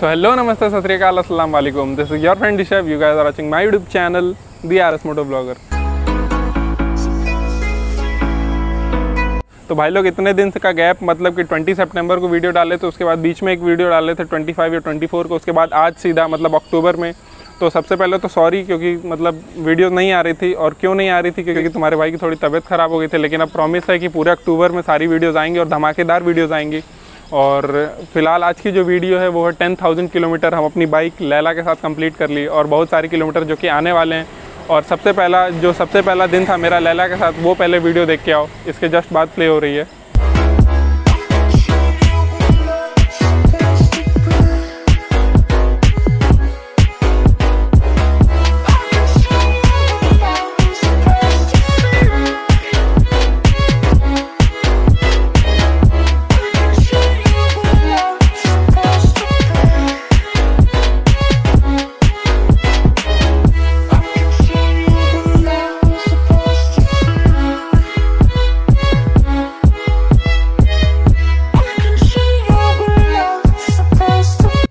So hello, namaste, sat sri akal, assalamu alaikum. This is your friend Dishav. You guys are watching my YouTube channel, The RS Moto Blogger. तो भाई लोग इतने दिन से का gap मतलब कि 20 सितंबर को वीडियो डाले थे उसके बाद बीच में एक वीडियो डाले थे 25 या 24 को उसके बाद आज सीधा मतलब अक्टूबर में तो सबसे पहले तो सॉरी क्योंकि मतलब वीडियो नहीं आ रही थी और क्यों नहीं आ रही थी क्योंकि तुम्हारे भाई की थोड़ी तबीयत ख़राब हो गई थी लेकिन अब प्रॉमिस है कि पूरे अक्टूबर में सारी वीडियोज़ आएँगी और धमाकेदार वीडियोज़ आएँगी और फ़िलहाल आज की जो वीडियो है, वो है टेन थाउज़ेंड किलोमीटर। हम अपनी बाइक लैला के साथ कंप्लीट कर ली और बहुत सारे किलोमीटर जो कि आने वाले हैं। और सबसे पहला, जो सबसे पहला दिन था मेरा लैला के साथ, वो पहले वीडियो देख के आओ। इसके जस्ट बाद प्ले हो रही है।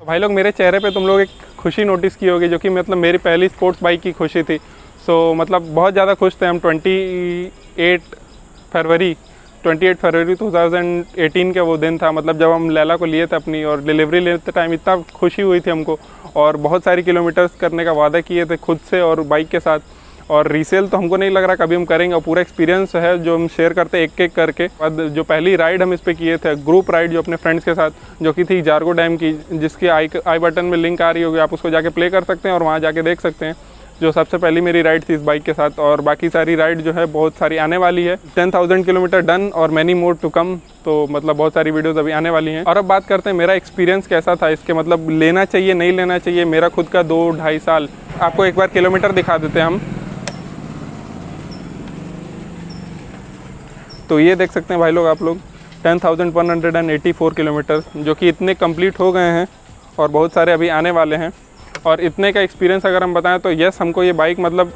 भाई लोग, मेरे चेहरे पे तुम लोग एक खुशी नोटिस की होगी, जो कि मतलब मेरी पहली स्पोर्ट्स बाइक की खुशी थी। सो मतलब बहुत ज़्यादा खुश थे हम। 28 फरवरी 28 फरवरी 2018 का वो दिन था। मतलब जब हम लैला को लिए थे अपनी और डिलीवरी लेते टाइम इतना खुशी हुई थी हमको और बहुत सारी किलोमीटर्स करने का वादा किए थे खुद से और बाइक के साथ। और रीसेल तो हमको नहीं लग रहा कभी हम करेंगे और पूरा एक्सपीरियंस है जो हम शेयर करते हैं एक एक करके। बाद जो पहली राइड हम इस पर किए थे ग्रुप राइड जो अपने फ्रेंड्स के साथ, जो कि थी जारगो डैम की, जिसकी आई आई बटन में लिंक आ रही होगी, आप उसको जाके प्ले कर सकते हैं और वहाँ जाके देख सकते हैं। जो सबसे पहली मेरी राइड थी इस बाइक के साथ और बाकी सारी राइड जो है बहुत सारी आने वाली है। टेन थाउज़ेंड किलोमीटर डन और मैनी मोर टू कम तो मतलब बहुत सारी वीडियोस अभी आने वाली हैं। और अब बात करते हैं मेरा एक्सपीरियंस कैसा था, इसके मतलब लेना चाहिए, नहीं लेना चाहिए, मेरा खुद का दो ढाई साल। आपको एक बार किलोमीटर दिखा देते हैं हम। तो ये देख सकते हैं भाई लोग आप लोग 10,184 किलोमीटर जो कि इतने कंप्लीट हो गए हैं और बहुत सारे अभी आने वाले हैं। और इतने का एक्सपीरियंस अगर हम बताएँ तो यस हमको ये बाइक मतलब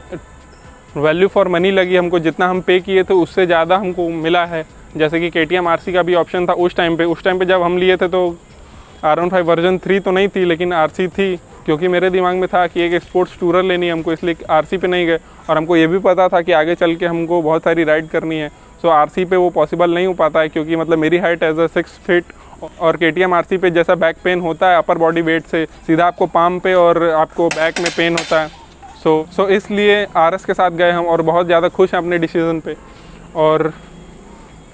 वैल्यू फॉर मनी लगी हमको जितना हम पे किए थे उससे ज़्यादा हमको मिला है। जैसे कि के टी का भी ऑप्शन था उस टाइम पे। उस टाइम पे जब हम लिए थे तो R one five version three तो नहीं थी लेकिन आर सी थी क्योंकि मेरे दिमाग में था कि एक स्पोर्ट्स टूरर लेनी है हमको इसलिए सी पे नहीं गए। और हमको ये भी पता था कि आगे चल के हमको बहुत सारी राइड करनी है। सो आर पे वो पॉसिबल नहीं हो पाता है क्योंकि मतलब मेरी height as a six feet और के टी एम आर पे जैसा बैक पेन होता है अपर बॉडी वेट से सीधा आपको पाम पे और आपको बैक में पेन होता है। सो so, सो so इसलिए आर एस के साथ गए हम और बहुत ज़्यादा खुश हैं अपने डिसीज़न पे। और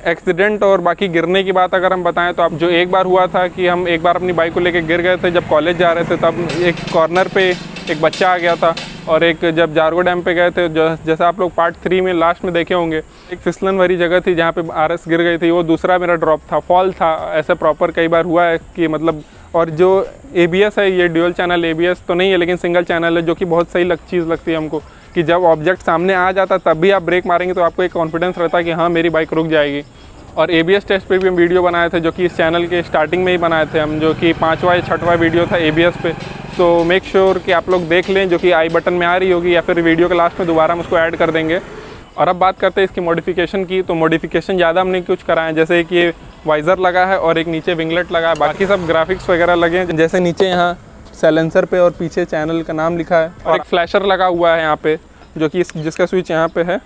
एक्सीडेंट और बाकी गिरने की बात अगर हम बताएँ तो आप जो एक बार हुआ था कि हम एक बार अपनी बाइक को लेकर गिर गए थे जब कॉलेज जा रहे थे तब एक कॉर्नर पे एक बच्चा आ गया था और एक जब जारगो डैम पे गए थे जैसा आप लोग पार्ट थ्री में लास्ट में देखे होंगे, एक फिसलन भरी जगह थी जहाँ पे आरएस गिर गई थी, वो दूसरा मेरा ड्रॉप था फॉल था, ऐसे प्रॉपर कई बार हुआ है कि मतलब और जो एबीएस है, ये ड्यूअल चैनल एबीएस तो नहीं है, लेकिन सिंगल चैनल है, जो कि बहुत सही लग, चीज़ लगती है हमको, कि जब ऑब्जेक्ट सामने आ जाता, तब भी आप ब्रेक मारेंगे तो आपको एक कॉन्फिडेंस रहता है कि हाँ मेरी बाइक रुक जाएगी। और एबीएस टेस्ट पे भी हम वीडियो बनाए थे, जो कि इस चैनल के स्टार्टिंग में ही बनाए थे हम, जो कि पाँचवा या छठवा वीडियो था एबीएस पे। तो मेक श्योर कि आप लोग देख लें, जो कि आई बटन में आ रही होगी, या फिर वीडियो के लास्ट में दोबारा हम उसको ऐड कर देंगे। और अब बात करते हैं इसकी मॉडिफिकेशन की तो मॉडिफिकेशन ज़्यादा हमने कुछ करा है, जैसे कि वाइज़र लगा है और एक नीचे विंगलेट लगा है। बाकी सब ग्राफिक्स वगैरह लगे हैं, जैसे नीचे यहाँ सैलेंसर पे और पीछे चैनल का नाम लिखा है। और एक फ्लैशर लगा हुआ है यहाँ पे, जो कि जिसका स्विच यहाँ पे है।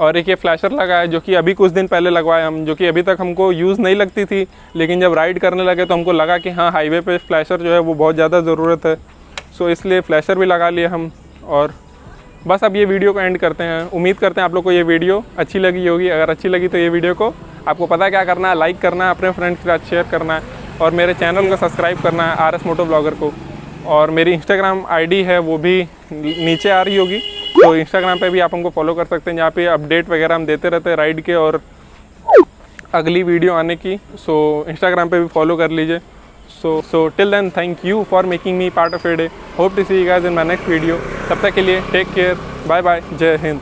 और एक ये फ्लैशर लगा है जो कि अभी कुछ दिन पहले लगवाए हम, जो कि अभी तक हमको यूज़ नहीं लगती थी, लेकिन जब राइड करने लगे तो हमको लगा कि हाँ हाईवे पे फ्लैशर जो है वो बहुत ज़्यादा ज़रूरत है। सो इसलिए फ्लैशर भी लगा लिए हम और बस अब ये वीडियो को एंड करते हैं। उम्मीद करते हैं आप लोग को ये वीडियो अच्छी लगी होगी। अगर अच्छी लगी तो ये वीडियो को आपको पता क्या करना है लाइक करना है, अपने फ्रेंड्स के साथ शेयर करना है और मेरे चैनल को सब्सक्राइब करना है आर एस मोटो ब्लॉगर को। और मेरी इंस्टाग्राम आईडी है, वो भी नीचे आ रही होगी। तो इंस्टाग्राम पे भी आप हमको फॉलो कर सकते हैं, जहाँ पे अपडेट वगैरह हम देते रहते हैं राइड के और अगली वीडियो आने की। सो इंस्टाग्राम पे भी फॉलो कर लीजिए। So so till then thank you for making me part of a day hope to see guys in my next video तब तक के लिए टेक केयर बाय बाय जय हिंद।